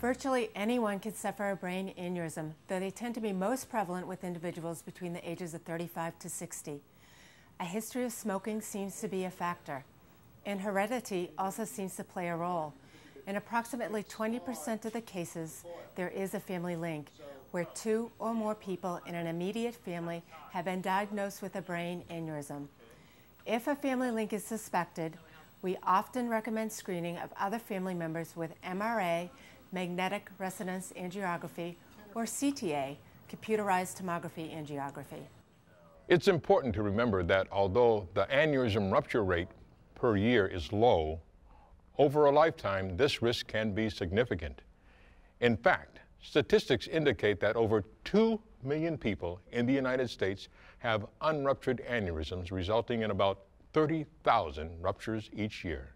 Virtually anyone can suffer a brain aneurysm, though they tend to be most prevalent with individuals between the ages of 35 to 60. A history of smoking seems to be a factor, and heredity also seems to play a role. In approximately 20% of the cases, there is a family link, where two or more people in an immediate family have been diagnosed with a brain aneurysm. If a family link is suspected, we often recommend screening of other family members with MRA magnetic resonance angiography, or CTA, computerized tomography angiography. It's important to remember that although the aneurysm rupture rate per year is low, over a lifetime, this risk can be significant. In fact, statistics indicate that over 2 million people in the United States have unruptured aneurysms, resulting in about 30,000 ruptures each year.